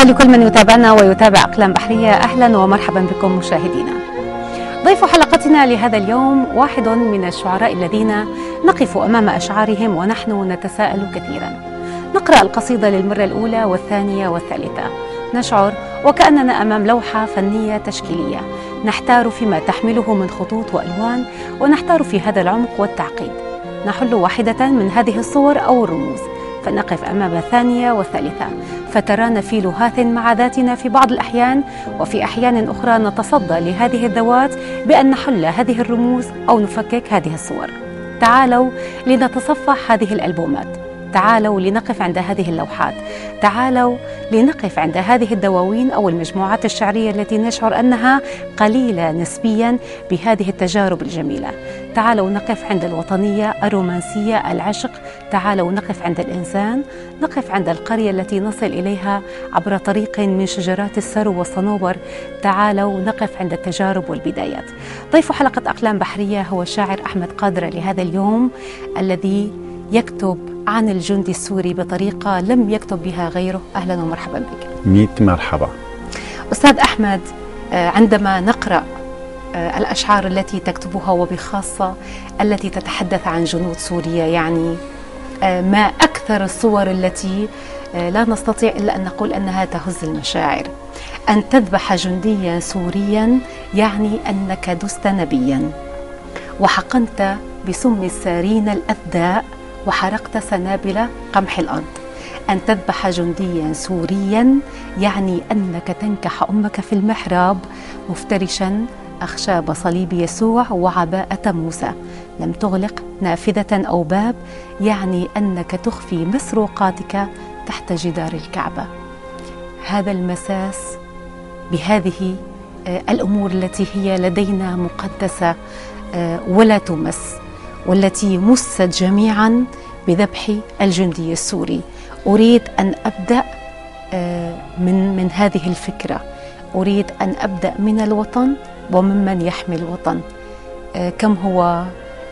مرحبا لكل من يتابعنا ويتابع أقلام بحرية. أهلا ومرحبا بكم مشاهدينا. ضيف حلقتنا لهذا اليوم واحد من الشعراء الذين نقف أمام أشعارهم ونحن نتساءل كثيرا. نقرأ القصيدة للمرة الأولى والثانية والثالثة. نشعر وكأننا أمام لوحة فنية تشكيلية. نحتار فيما تحمله من خطوط وألوان ونحتار في هذا العمق والتعقيد. نحل واحدة من هذه الصور أو الرموز. فنقف أمام الثانية والثالثة فترانا في لهاث مع ذاتنا في بعض الأحيان وفي أحيان أخرى نتصدى لهذه الذوات بأن نحل هذه الرموز أو نفكك هذه الصور. تعالوا لنتصفح هذه الألبومات. تعالوا لنقف عند هذه اللوحات. تعالوا لنقف عند هذه الدواوين أو المجموعات الشعرية التي نشعر أنها قليلة نسبيا بهذه التجارب الجميلة. تعالوا نقف عند الوطنية الرومانسية العشق. تعالوا نقف عند الإنسان. نقف عند القرية التي نصل إليها عبر طريق من شجرات السرو والصنوبر تعالوا نقف عند التجارب والبدايات. ضيف حلقة أقلام بحرية هو الشاعر أحمد قادره لهذا اليوم الذي يكتب عن الجندي السوري بطريقة لم يكتب بها غيره. أهلا ومرحبا بك. ميت مرحبا. أستاذ أحمد آه، عندما نقرأ آه، الأشعار التي تكتبها وبخاصة التي تتحدث عن جنود سوريا يعني آه، ما أكثر الصور التي لا نستطيع إلا أن نقول أنها تهز المشاعر. أن تذبح جنديا سوريا يعني أنك دست نبيا. وحقنت بسم السارين الأذداء وحرقت سنابل قمح الأرض. أن تذبح جنديا سوريا يعني أنك تنكح أمك في المحراب. مفترشا اخشاب صليب يسوع وعباءة موسى. لم تغلق نافذة أو باب يعني أنك تخفي مسروقاتك تحت جدار الكعبة. هذا المساس بهذه آه، الأمور التي هي لدينا مقدسة آه، ولا تمس. والتي مست جميعا بذبح الجندي السوري. أريد أن أبدأ آه، من من هذه الفكرة. أريد أن أبدأ من الوطن وممن يحمي الوطن. آه، كم هو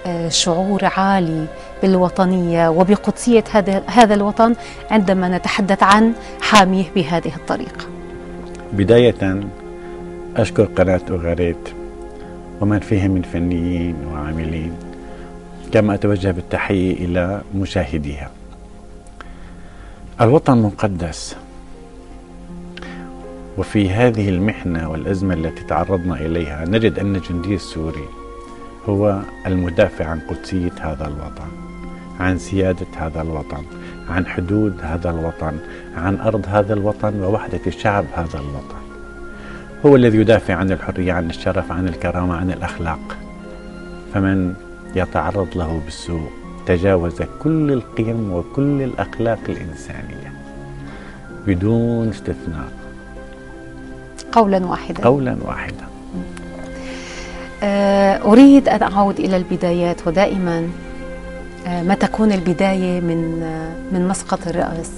آه، شعور عالي بالوطنية وبقدسية هذا هذا الوطن عندما نتحدث عن حاميه بهذه الطريقة. بداية أشكر قناة اوغاريت ومن فيها من فنيين وعاملين. كما أتوجه بالتحية إلى مشاهديها. الوطن مقدس. وفي هذه المحنة والأزمة التي تعرضنا إليها نجد أن الجندي السوري هو المدافع عن قدسية هذا الوطن عن سيادة هذا الوطن عن حدود هذا الوطن عن أرض هذا الوطن ووحدة الشعب هذا الوطن. هو الذي يدافع عن الحرية عن الشرف عن الكرامة عن الأخلاق. فمن يتعرض له بالسوء. تجاوز كل القيم وكل الأخلاق الإنسانية بدون استثناء. قولا واحدا. قولا واحدا. آه، أريد أن أعود إلى البدايات ودائما. آه، ما تكون البداية من آه، من مسقط الرأس؟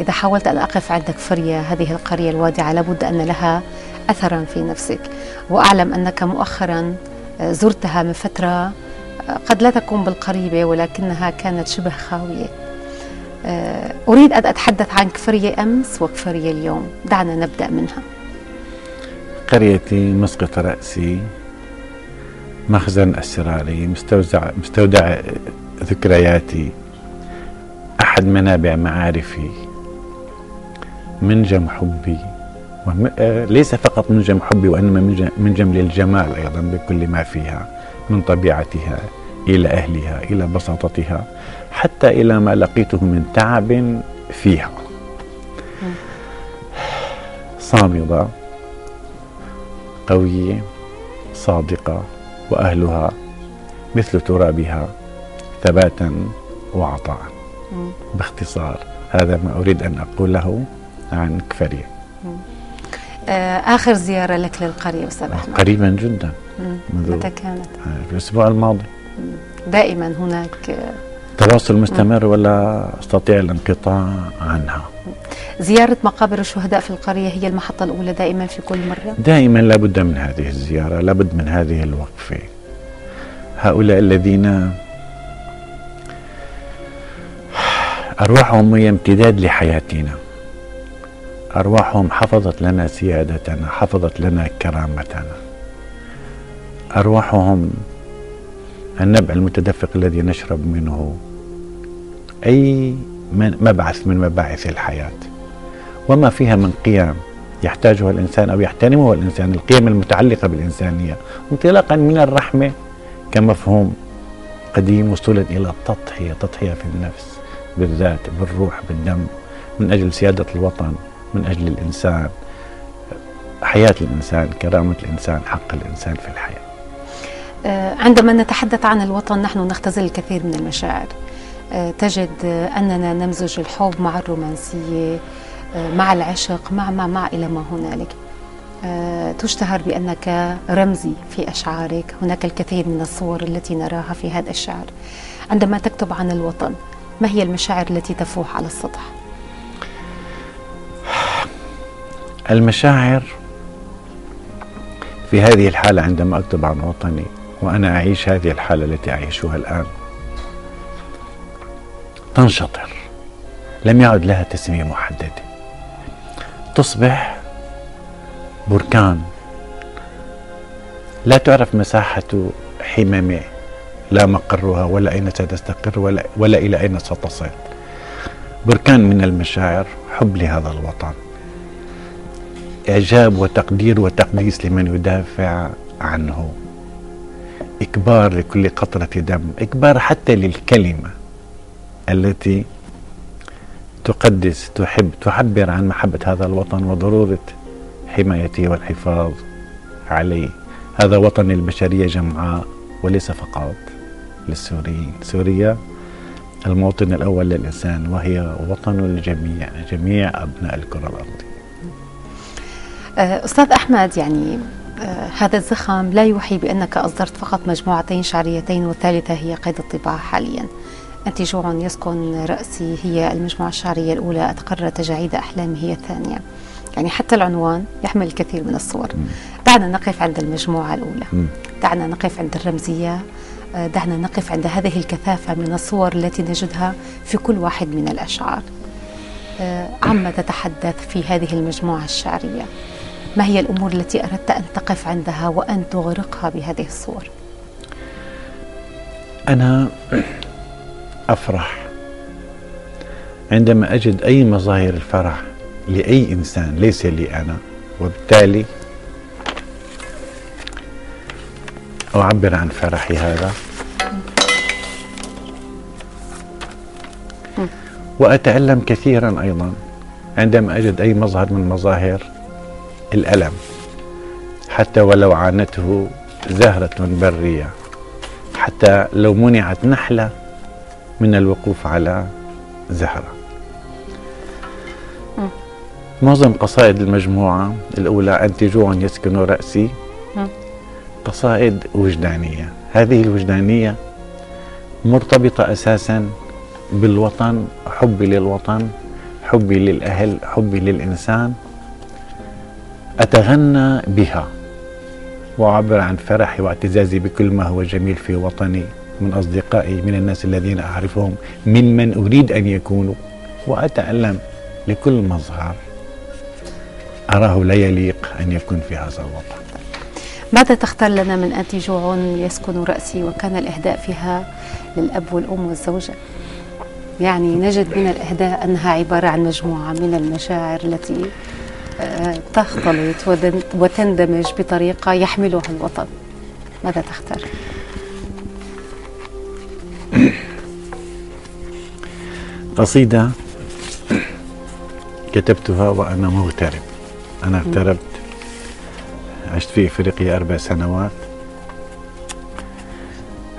إذا حاولت أن أقف عند كفريا هذه القرية الوادعة لابد أن لها اثرا في نفسك. وأعلم أنك مؤخرا زرتها من فترة قد لا تكون بالقريبة ولكنها كانت شبه خاوية. آه، أريد أن أتحدث عن كفرية أمس وكفرية اليوم. دعنا نبدأ منها. قريتي مسقط رأسي مخزن أسراري مستودع, مستودع ذكرياتي أحد منابع معارفي منجم حبي آه، ليس فقط منجم حبي وإنما منجم للجمال أيضا بكل ما فيها من طبيعتها. إلى أهلها إلى بساطتها حتى إلى ما لقيته من تعب فيها. صامدة قوية صادقة وأهلها مثل ترابها ثباتا وعطاء. باختصار هذا ما أريد أن أقوله عن كفريه آه، آخر زيارة لك للقرية أستاذ أحمد. قريبا جدا متى كانت؟ في الأسبوع الماضي. دائما هناك. تواصل مستمر ولا أستطيع الانقطاع عنها؟ زيارة مقابر الشهداء في القرية هي المحطة الأولى دائما في كل مرة؟ دائما لابد من هذه الزيارة لابد من هذه الوقفة هؤلاء الذين أرواحهم هي امتداد لحياتنا. أرواحهم حفظت لنا سيادتنا حفظت لنا كرامتنا. أرواحهم النبع المتدفق الذي نشرب منه أي مبعث من مباعث الحياة. وما فيها من قيم يحتاجها الإنسان أو يحترمها الإنسان القيم المتعلقة بالإنسانية. انطلاقا من الرحمة كمفهوم قديم وصولا إلى التضحية تضحية في النفس بالذات بالروح بالدم من أجل سيادة الوطن من أجل الإنسان حياة الإنسان كرامة الإنسان حق الإنسان في الحياة. عندما نتحدث عن الوطن نحن نختزل الكثير من المشاعر. آه، تجد أننا نمزج الحب مع الرومانسية آه، مع العشق مع مع مع إلى ما هنالك. تشتهر بأنك رمزي في أشعارك. هناك الكثير من الصور التي نراها في هذا الشعر. عندما تكتب عن الوطن ما هي المشاعر التي تفوح على السطح؟ المشاعر في هذه الحالة عندما أكتب عن وطني وأنا أعيش هذه الحالة التي أعيشها الآن. تنشطر. لم يعد لها تسمية محددة. تصبح بركان. لا تعرف مساحة حمامه لا مقرها ولا أين ستستقر ولا, ولا إلى أين ستصل. بركان من المشاعر حب لهذا الوطن. إعجاب وتقدير وتقديس لمن يدافع عنه. إكبار لكل قطرة دم إكبار حتى للكلمة التي تقدس تحب تعبر عن محبة هذا الوطن وضرورة حمايته والحفاظ عليه. هذا وطن البشرية جمعاء وليس فقط للسوريين. سوريا الموطن الأول للإنسان وهي وطن الجميع جميع أبناء الكرة الأرضية. أه، أستاذ أحمد يعني هذا الزخم لا يوحي بأنك أصدرت فقط مجموعتين شعريتين والثالثة هي قيد الطباعة حاليا. أنت جوع يسكن رأسي هي المجموعة الشعرية الأولى أتقرر تجاعيد أحلامي هي الثانية. يعني حتى العنوان يحمل الكثير من الصور. دعنا نقف عند المجموعة الأولى. دعنا نقف عند الرمزية. أه، دعنا نقف عند هذه الكثافة من الصور التي نجدها في كل واحد من الأشعار. عما تتحدث في هذه المجموعة الشعرية؟ ما هي الأمور التي أردت أن تقف عندها وأن تغرقها بهذه الصور؟ أنا أفرح عندما أجد أي مظاهر الفرح لأي إنسان ليس لي أنا وبالتالي أعبر عن فرحي هذا واتعلم كثيرا أيضا عندما أجد أي مظهر من مظاهر الألم حتى ولو عانته زهرة برية حتى لو منعت نحلة من الوقوف على زهرة. معظم قصائد المجموعة الأولى أنت جوع يسكن رأسي قصائد وجدانية. هذه الوجدانية مرتبطة أساسا بالوطن حبي للوطن حبي للأهل حبي للإنسان. أتغنى بها. وأعبر عن فرحي واعتزازي بكل ما هو جميل في وطني من أصدقائي من الناس الذين أعرفهم ممن أريد أن يكونوا. وأتألم لكل مظهر. أراه لا يليق أن يكون في هذا الوطن. ماذا تختار لنا من أنت جوع يسكن رأسي وكان الإهداء فيها للأب والأم والزوجة يعني نجد من الإهداء أنها عبارة عن مجموعة من المشاعر التي تختلط وتندمج بطريقة يحملها الوطن. ماذا تختار؟ قصيدة كتبتها وأنا مغترب. أنا اغتربت عشت في إفريقيا أربع سنوات.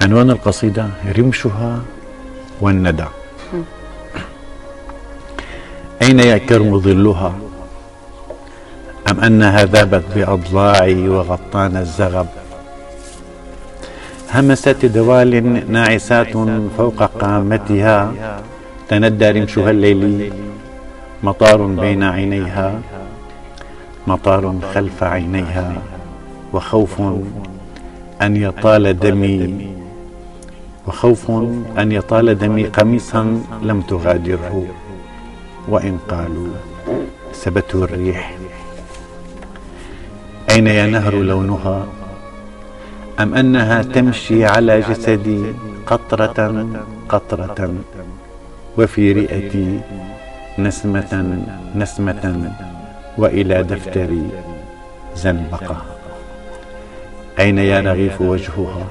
عنوان القصيدة رمشها والندى. أين يكرم ظلها؟ أم أنها ذابت بأضلاعي وغطانا الزغب؟ همست دوال ناعسات فوق قامتها تندى رمشها الليلي مطار بين عينيها مطار خلف عينيها وخوف أن يطال دمي وخوف أن يطال دمي قميصا لم تغادره وإن قالوا سبته الريح. أين يا نهر لونها؟ أم أنها تمشي على جسدي قطرة قطرة؟ وفي رئتي نسمة نسمة وإلى دفتري زنبقة. أين يا رغيف وجهها؟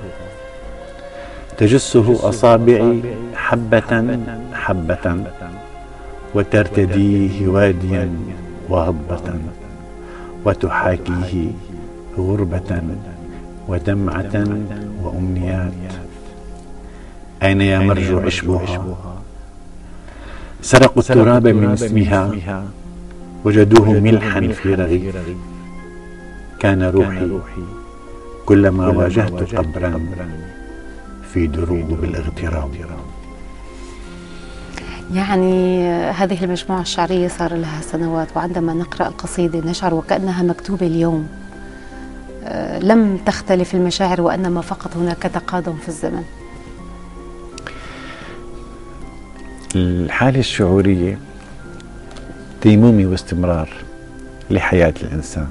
تجسه أصابعي حبة حبة وترتديه واديا وهضبة وتحاكيه غربة ودمعة وأمنيات. أين يا مرجو عشبها؟ سرقوا التراب من اسمها وجدوه ملحا في رغيف كان روحي. كلما واجهت قبرا في دروب الاغتراب يعني هذه المجموعة الشعرية صار لها سنوات وعندما نقرأ القصيدة نشعر وكأنها مكتوبة اليوم. آه، لم تختلف المشاعر وإنما فقط هناك تقادم في الزمن. الحالة الشعورية تيمومي واستمرار لحياة الإنسان.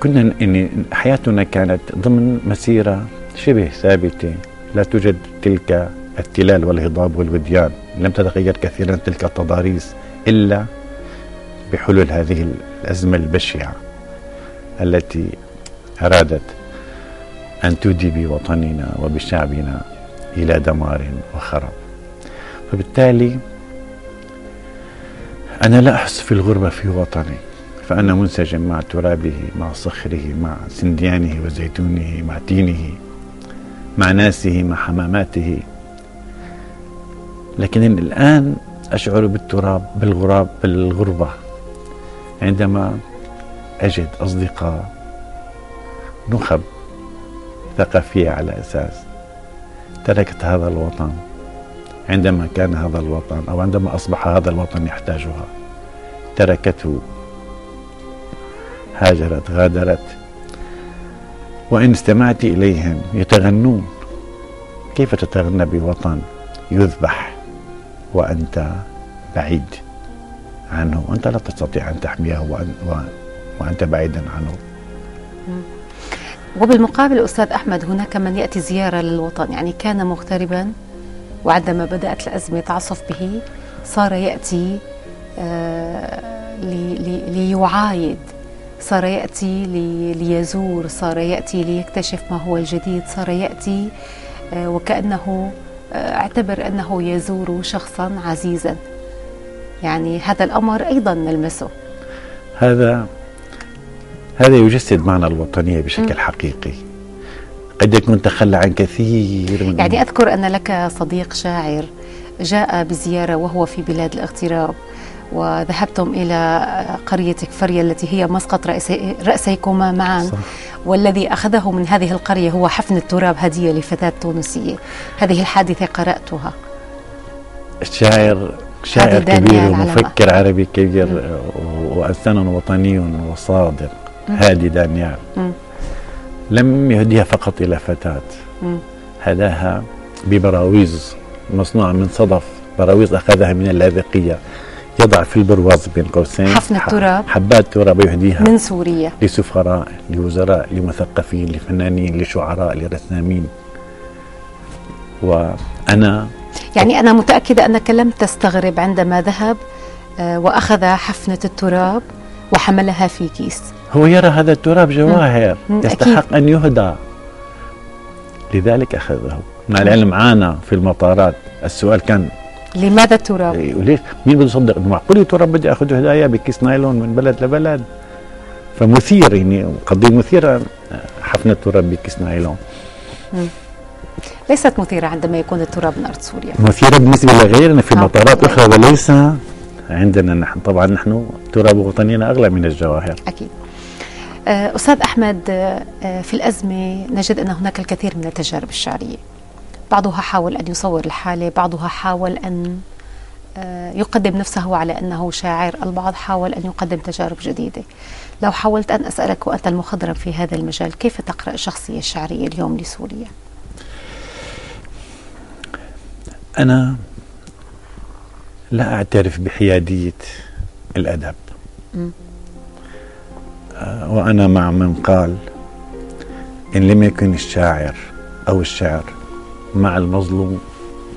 كنا إن حياتنا كانت ضمن مسيرة شبه ثابتة لا توجد تلك التلال والهضاب والوديان. لم تتغير كثيرا تلك التضاريس إلا بحلول هذه الأزمة البشعة التي أرادت أن تودي بوطننا وبشعبنا إلى دمار وخراب فبالتالي أنا لا أحس في الغربة في وطني فأنا منسجم مع ترابه مع صخره مع سنديانه وزيتونه مع تينه مع ناسه مع حماماته. لكن الآن أشعر بالتراب بالغراب بالغربة. عندما أجد أصدقاء نخب ثقافية على أساس تركت هذا الوطن عندما كان هذا الوطن أو عندما أصبح هذا الوطن يحتاجها تركته هاجرت غادرت. وإن استمعت إليهم يتغنون. كيف تتغنى بوطن يذبح؟ وأنت بعيد عنه. أنت لا تستطيع أن تحميه وأنت بعيدا عنه. وبالمقابل أستاذ أحمد هناك من يأتي زيارة للوطن. يعني كان مغتربا وعندما بدأت الأزمة تعصف به صار يأتي آه ليعايد صار يأتي ليزور صار يأتي ليكتشف ما هو الجديد صار يأتي آه وكأنه أعتبر أنه يزور شخصا عزيزا. يعني هذا الأمر أيضا نلمسه. هذا هذا يجسد معنى الوطنية بشكل م. حقيقي. قد يكون تخلى عن كثير من يعني أذكر أن لك صديق شاعر جاء بزيارة وهو في بلاد الاغتراب. وذهبتم إلى قرية كفرية التي هي مسقط رأسي رأسيكما معا. صح. والذي أخذه من هذه القرية هو حفن التراب هدية لفتاة تونسية. هذه الحادثة قرأتها. الشاعر شاعر كبير ومفكر عربي كبير وإنسان وطني وصادق. هادي دانيال. لم يهديها فقط إلى فتاة. هداها ببراويز مصنوعة من صدف. براويز أخذها من اللاذقية. يضع في البرواز بين قوسين حفن التراب. حبات تراب يهديها. من سوريا. لسفراء لوزراء لمثقفين لفنانين لشعراء لرسامين. وأنا يعني أنا متأكدة أنك لم تستغرب عندما ذهب آه، وأخذ حفنة التراب وحملها في كيس. هو يرى هذا التراب جواهر يستحق. أن يهدى. لذلك أخذه. مع العلم عانى في المطارات. السؤال كان لماذا التراب؟ إيه، ليش مين بده يصدق؟ إنه معقول التراب بدي اخذه هدايا بكيس نايلون من بلد لبلد. فمثير يعني قضية مثيرة حفنة التراب بكيس نايلون. ليست مثيرة عندما يكون التراب من أرض سوريا. مثيرة بالنسبة لغيرنا في نعم. مطارات أخرى وليس عندنا نحن. طبعا نحن تراب وطنينا أغلى من الجواهر. أكيد. آه، أستاذ أحمد آه، في الأزمة نجد أن هناك الكثير من التجارب الشعرية. بعضها حاول أن يصور الحالة بعضها حاول أن آه، يقدم نفسه على أنه شاعر البعض حاول أن يقدم تجارب جديدة. لو حاولت أن أسألك وأنت المخضرم في هذا المجال كيف تقرأ الشخصية الشعرية اليوم لسوريا؟ أنا لا أعترف بحيادية الأدب. آه، وأنا مع من قال إن لم يكن الشاعر أو الشعر مع المظلوم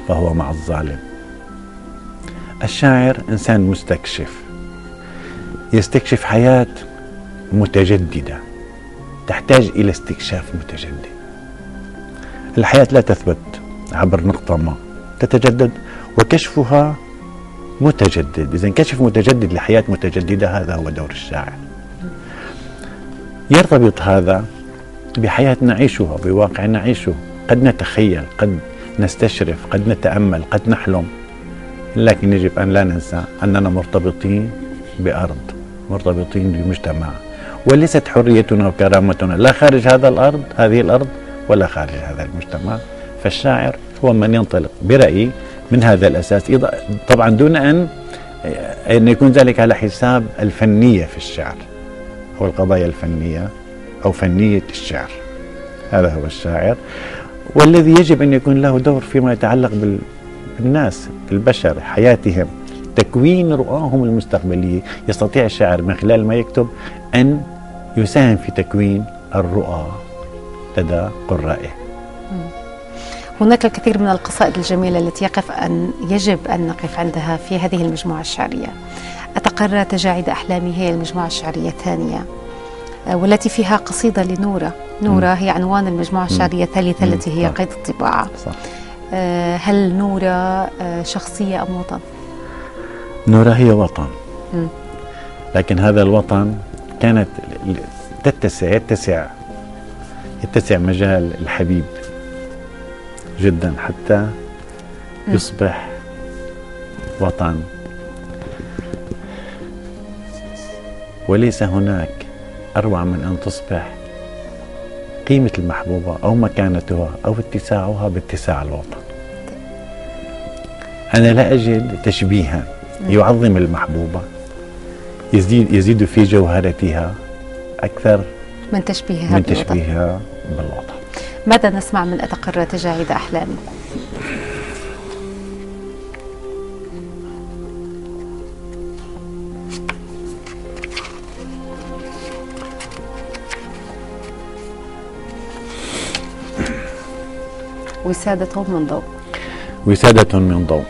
فهو مع الظالم. الشاعر إنسان مستكشف يستكشف حياة متجددة تحتاج إلى استكشاف متجدد. الحياة لا تثبت عبر نقطة ما تتجدد وكشفها متجدد. إذا كشف متجدد لحياة متجددة هذا هو دور الشاعر. يرتبط هذا بحياة نعيشها بواقع نعيشه. قد نتخيل قد نستشرف قد نتأمل قد نحلم لكن يجب أن لا ننسى أننا مرتبطين بأرض مرتبطين بمجتمع وليست حريتنا وكرامتنا. لا خارج هذا الأرض هذه الأرض ولا خارج هذا المجتمع. فالشاعر هو من ينطلق برأيي من هذا الأساس. طبعا دون أن أن يكون ذلك على حساب الفنية في الشعر أو القضايا الفنية أو فنية الشعر. هذا هو الشاعر. والذي يجب أن يكون له دور فيما يتعلق بالناس البشر حياتهم. تكوين رؤاهم المستقبلية. يستطيع الشاعر من خلال ما يكتب أن يساهم في تكوين الرؤى لدى قرائه. هناك الكثير من القصائد الجميلة التي يقف أن يجب أن نقف عندها في هذه المجموعة الشعرية. أتقرى تجاعيد أحلامي هي المجموعة الشعرية الثانية. والتي فيها قصيدة لنورة. نورة هي عنوان المجموعة الشعرية الثالثة التي هي قيد الطباعة. صح. آه، هل نورة آه، شخصية أم وطن؟ نورة هي وطن. لكن هذا الوطن كانت تتسع يتسع يتسع مجال الحبيب جدا حتى يصبح وطن. وليس هناك أروع من أن تصبح قيمة المحبوبة أو مكانتها أو اتساعها باتساع الوطن. أنا لا أجد تشبيها يعظم المحبوبة يزيد, يزيد في جوهرتها أكثر من تشبيهها من تشبيهها بالوطن. ماذا نسمع من أتقرى تجاعيد أحلامي؟ وسادة من ضوء. وسادة من ضوء.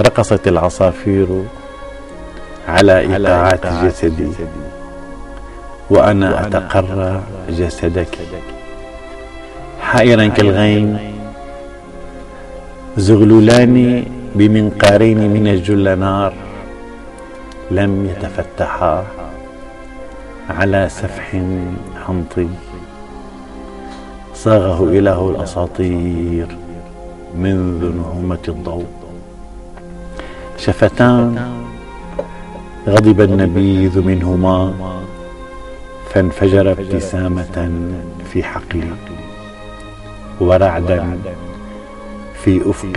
رقصت العصافير على إيقاعات جسدي. وأنا أتقرى جسدك. حائرا كالغيم زغلولان بمنقارين من الجل نار لم يتفتحا على سفح حنطي. صاغه إله الأساطير منذ نعومة الضوء. شفتان غضب النبيذ منهما فانفجر ابتسامة في حقلي ورعدا في افق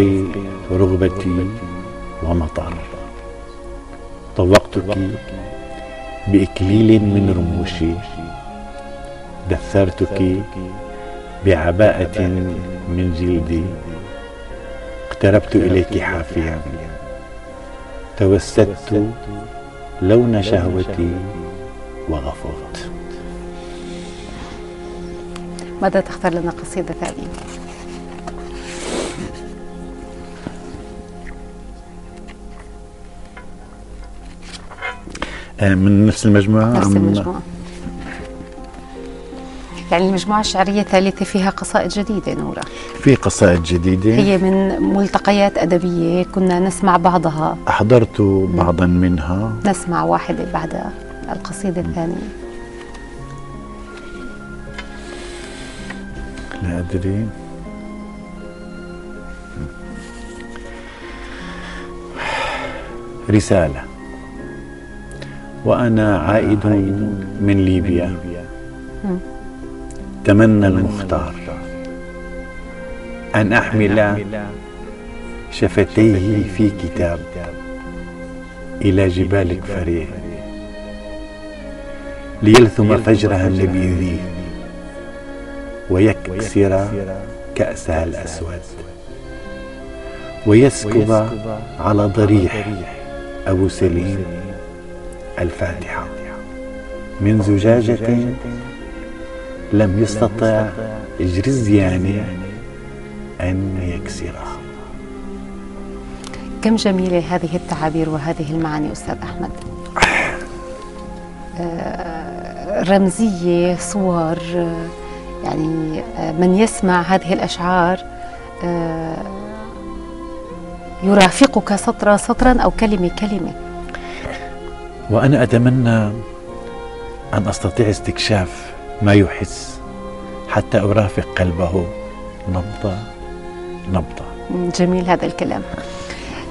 رغبتي ومطر. طوقتك بإكليل من رموشي دثرتك بعباءة من جلدي. اقتربت إليك حافيا. توسدت لون شهوتي وغفرت. ماذا تختار لنا قصيدة ثانية؟ آه، من نفس المجموعة؟ نفس المجموعة. يعني المجموعة الشعرية الثالثة فيها قصائد جديدة نورة. في قصائد جديدة. هي من ملتقيات أدبية كنا نسمع بعضها. أحضرت بعضا منها. نسمع واحدة بعد القصيدة الثانية. لا أدري. رسالة. وأنا عائد من ليبيا. تمنى المختار. أن أحمل شفتيه في كتاب إلى جبال الكفريه ليلثم فجرها النبيذي ويكسر كأسها الأسود. ويسكب على ضريح أبو سليم الفاتحة. من زجاجة لم يستطع جرزيان أن يكسرها كم جميلة هذه التعابير وهذه المعاني أستاذ أحمد؟ آه، رمزية صور يعني آه، من يسمع هذه الأشعار آه، يرافقك سطرا سطرا أو كلمة كلمة. وأنا أتمنى أن أستطيع استكشاف ما يحس حتى أرافق قلبه. نبضة نبضة. جميل هذا الكلام.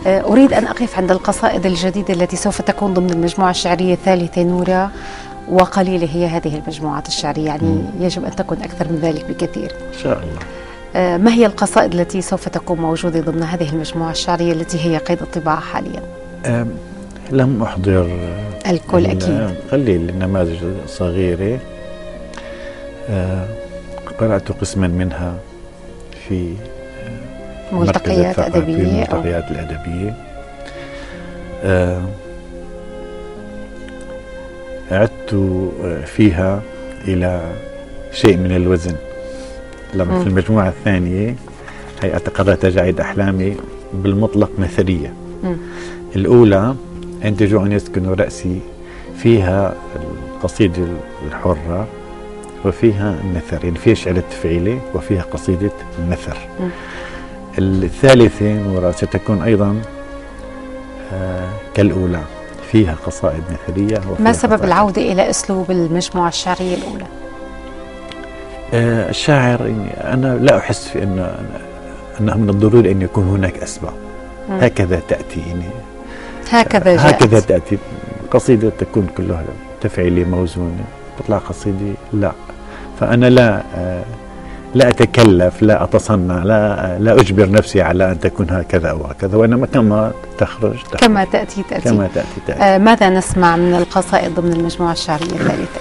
آه، أريد أن أقف عند القصائد الجديدة التي سوف تكون ضمن المجموعة الشعرية الثالثة نورا وقليلة هي هذه المجموعات الشعرية. يعني يجب أن تكون أكثر من ذلك بكثير. إن شاء الله. آه، ما هي القصائد التي سوف تكون موجودة ضمن هذه المجموعة الشعرية التي هي قيد الطباعة حاليا؟ لم أحضر الكل أكيد. قليل النماذج صغيرة قرأت قسما منها في ملتقيات أدبية في الملتقيات الأدبية. آه، عدت فيها إلى شيء من الوزن. لما في المجموعة الثانية هي قررت أجعد أحلامي بالمطلق مثلية م. الأولى أنتج أن يسكن رأسي فيها القصيدة الحرة. وفيها النثر يعني فيها شعر التفعيلة وفيها قصيدة النثر. الثالثة نورا ستكون أيضا آه كالأولى. فيها قصائد نثرية ما سبب العودة إلى أسلوب المجموعة الشعرية الأولى؟ آه الشاعر يعني أنا لا أحس في أن أنه من الضروري أن يكون هناك أسباب. هكذا تأتي يعني. هكذا جاءت. هكذا تأتي. قصيدة تكون كلها تفعيلية موزونة. تطلع قصيدة لا. فأنا لا آه لا أتكلف لا أتصنع لا لا أجبر نفسي على أن تكون هكذا أو هكذا وإنما كما تخرج, تخرج. كما تأتي تأتي. كما تأتي تأتي. آه ماذا نسمع من القصائد ضمن المجموعة الشعرية الثالثة؟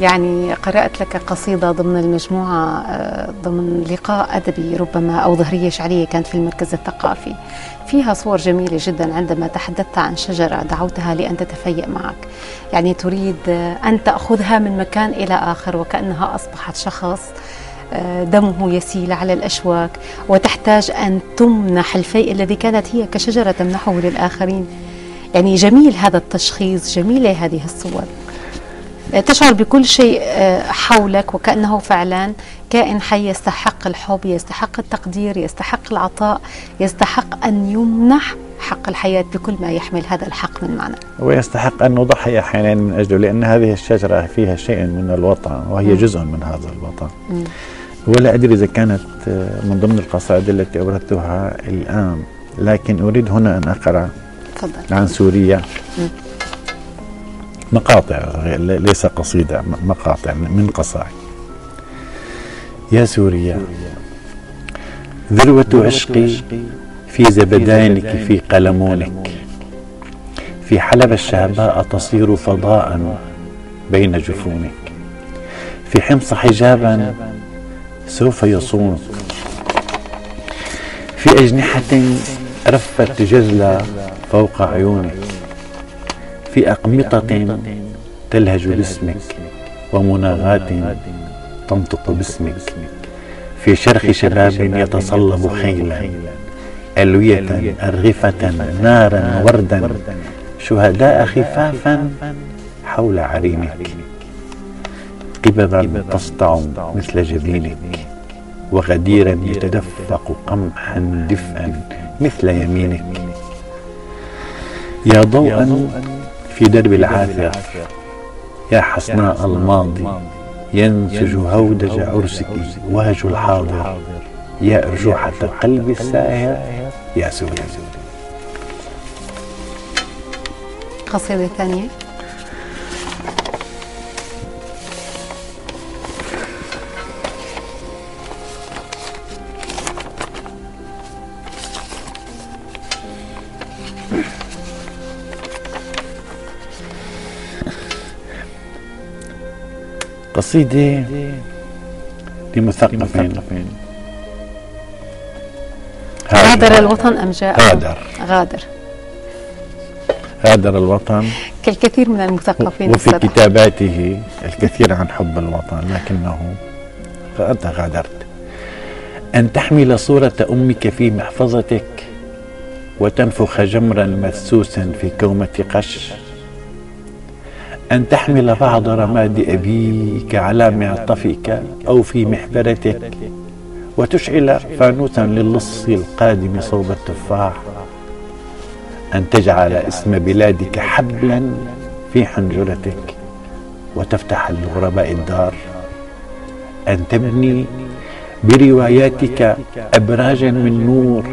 يعني قرأت لك قصيدة ضمن المجموعة آه، ضمن لقاء أدبي ربما أو ظهرية شعرية كانت في المركز الثقافي. فيها صور جميلة جدا عندما تحدثت عن شجرة دعوتها لأن تتفيأ معك. يعني تريد أن تأخذها من مكان إلى آخر وكأنها أصبحت شخص آه، دمه يسيل على الأشواك وتحتاج أن تمنح الفيء الذي كانت هي كشجرة تمنحه للآخرين. يعني جميل هذا التشخيص جميلة هذه الصور. تشعر بكل شيء آه، حولك وكأنه فعلا كائن حي يستحق الحب يستحق التقدير يستحق العطاء يستحق أن يمنح حق الحياة بكل ما يحمل هذا الحق من معنى ويستحق أن نضحي أحيانا من أجله لأن هذه الشجرة فيها شيء من الوطن وهي م. جزء من هذا الوطن م. ولا أدري إذا كانت آه، من ضمن القصائد التي أوردتها الآن لكن أريد هنا أن أقرأ فضل. عن سوريا م. مقاطع ليس قصيدة مقاطع من قصائد. يا سوريا ذروة عشقي في زبدانك في قلمونك. في حلب الشهباء تصير فضاء بين جفونك. في حمص حجابا سوف يصون في أجنحة رفت جزلة فوق عيونك. في أقمطة تلهج باسمك ومناغات تنطق باسمك. في شرخ شباب يتصلب خيلا. ألوية أرغفة نارا وردا. شهداء خفافا حول عرينك قببا تسطع مثل جبينك. وغديرا يتدفق قمحا دفئا مثل يمينك. يا ضوءا في درب العاثرة يا حسناء الماضي ينسج هودج عرسك وهج الحاضر. يا أرجوحة قلبي الساهر يا سوريا قصيدة ثانية. قصيدة لمثقفين. غادر الوطن أم جاء؟ غادر. غادر. غادر الوطن. كالكثير من المثقفين وفي كتاباته الكثير عن حب الوطن لكنه فأنت غادرت. أن تحمل صورة أمك في محفظتك وتنفخ جمرا مسوسا في كومة قش. أن تحمل بعض رماد أبيك على معطفك أو في محبرتك وتشعل فانوسا للص القادم صوب التفاح. أن تجعل اسم بلادك حبلا في حنجرتك وتفتح لغرباء الدار. أن تبني برواياتك أبراجا من نور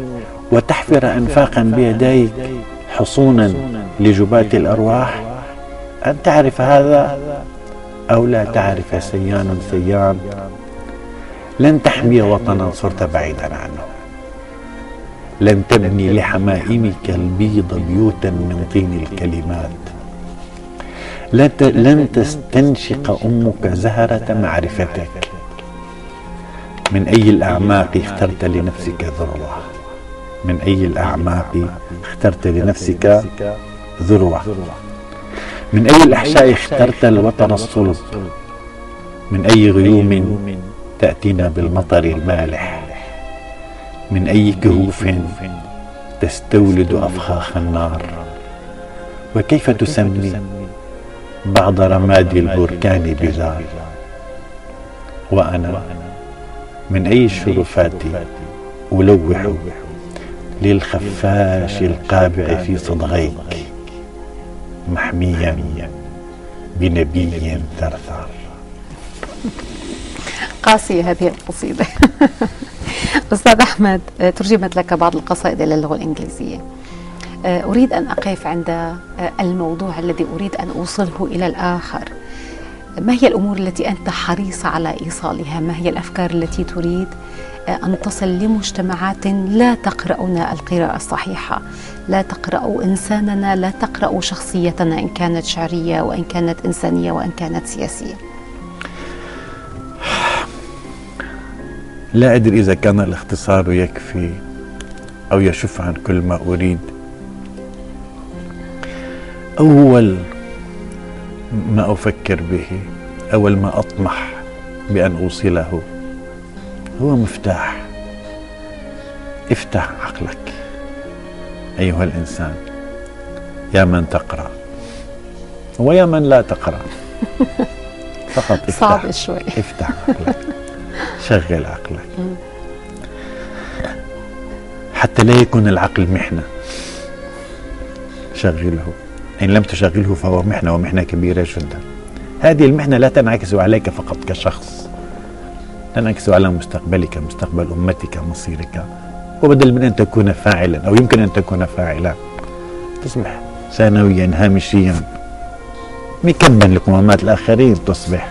وتحفر أنفاقا بيديك حصونا لجبات الأرواح. أن تعرف هذا أو لا تعرف سيان سيان لن تحمي وطنا صرت بعيدا عنه. لن تبني لحمائمك البيض بيوتا من طين الكلمات. لن تستنشق أمك زهرة معرفتك. من أي الأعماق اخترت لنفسك ذروة؟ من أي الأعماق اخترت لنفسك ذروة؟ من أي الأحشاء اخترت الوطن الصلب؟ من أي غيوم تأتينا بالمطر المالح؟ من أي كهوف تستولد أفخاخ النار؟ وكيف تسمي بعض رماد البركان بلال وأنا من أي الشرفات ألوح للخفاش القابع في صدغيك؟ محميا بنبي ثرثار قاسية هذه القصيدة. أستاذ أحمد ترجمت لك بعض القصائد إلى اللغة الإنجليزية. آه، أريد أن أقف عند آه، الموضوع الذي أريد أن أوصله إلى الآخر. ما هي الأمور التي أنت حريص على إيصالها؟ ما هي الأفكار التي تريد أن تصل لمجتمعات لا تقرأون القراءة الصحيحة. لا تقرأ إنساننا لا تقرأ شخصيتنا إن كانت شعرية وإن كانت إنسانية وإن كانت سياسية. لا أدري إذا كان الاختصار يكفي أو يشف عن كل ما أريد. أول ما أفكر به أول ما أطمح بأن أوصله هو مفتاح. افتح عقلك أيها الإنسان. يا من تقرأ. ويا من لا تقرأ. فقط افتح. صعب شوي. افتح عقلك. شغل عقلك. حتى لا يكون العقل محنة. شغله. إن لم تشغله فهو محنة ومحنة كبيرة جدا. هذه المحنة لا تنعكس عليك فقط كشخص. تنعكس على مستقبلك مستقبل أمتك مصيرك. وبدل من أن تكون فاعلا أو يمكن أن تكون فاعلا. تصبح. ثانويا هامشيا. مكبا لقمامات الآخرين تصبح.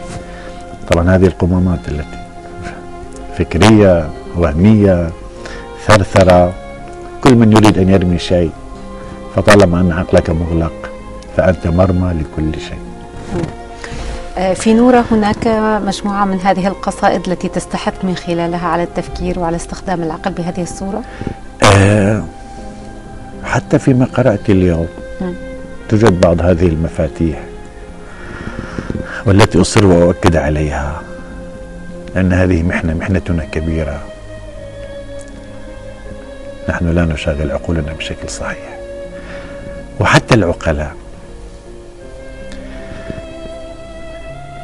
طبعا هذه القمامات التي فكرية وهمية ثرثرة. كل من يريد أن يرمي شيء فطالما أن عقلك مغلق فأنت مرمى لكل شيء. في نورة هناك مجموعة من هذه القصائد التي تستحق من خلالها على التفكير وعلى استخدام العقل بهذه الصورة؟ أه حتى فيما قرأت اليوم توجد بعض هذه المفاتيح والتي أصر وأؤكد عليها لأن هذه محنة محنتنا كبيرة. نحن لا نشغل عقولنا بشكل صحيح. وحتى العقلاء.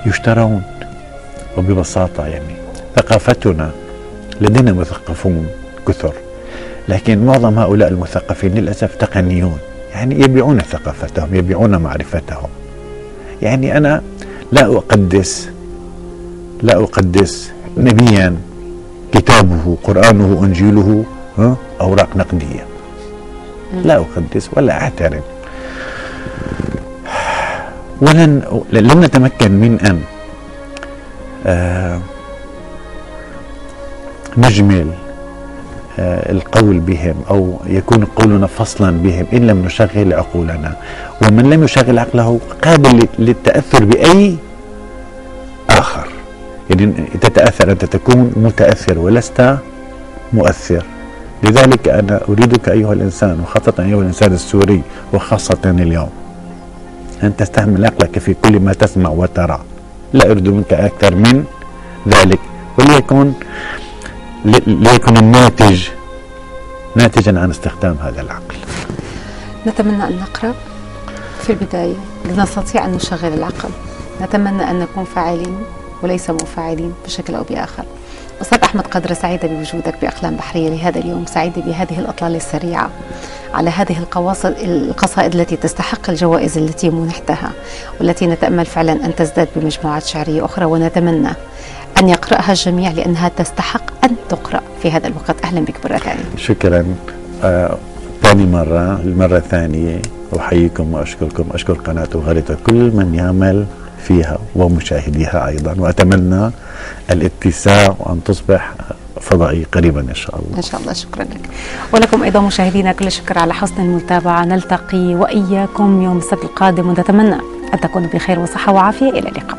يشترون. وببساطة يعني ثقافتنا لدينا مثقفون كثر لكن معظم هؤلاء المثقفين للأسف تقنيون يعني يبيعون ثقافتهم يبيعون معرفتهم. يعني أنا لا أقدس لا أقدس نبيا كتابه قرآنه أنجيله أوراق نقدية. لا أقدس ولا أحترم. ولن لن نتمكن من أن آه، نجمل آه، القول بهم أو يكون قولنا فصلا بهم إن لم نشغل عقولنا. ومن لم يشغل عقله قابل للتأثر بأي آخر. يعني تتأثر أنت تكون متأثر ولست مؤثر. لذلك أنا أريدك أيها الإنسان وخاصة أيها الإنسان السوري وخاصة اليوم أن تستعمل عقلك في كل ما تسمع وترى. لا أريد منك أكثر من ذلك. وليكن ليكن الناتج ناتجا عن استخدام هذا العقل. نتمنى أن نقرأ في البداية. لنستطيع أن نشغل العقل. نتمنى أن نكون فاعلين وليس منفعلين بشكل أو بآخر. أستاذ أحمد قدر سعيدة بوجودك بأقلام بحرية لهذا اليوم سعيدة بهذه الأطلال السريعة على هذه القواصد القصائد التي تستحق الجوائز التي منحتها والتي نتأمل فعلا أن تزداد بمجموعات شعرية أخرى ونتمنى أن يقرأها الجميع لأنها تستحق أن تقرأ في هذا الوقت. أهلا بك مرة ثانية. شكرا. آه ثاني مرة المرة الثانية أحييكم وأشكركم أشكر قناة غريبة كل من يعمل فيها ومشاهديها أيضا. وأتمنى الاتساع وأن تصبح فضائي قريبا إن شاء الله. إن شاء الله. شكرا لك. ولكم أيضا مشاهدينا كل الشكر على حسن المتابعة. نلتقي وإياكم يوم السبت القادم. ونتمنى أن تكونوا بخير وصحة وعافية. إلى اللقاء.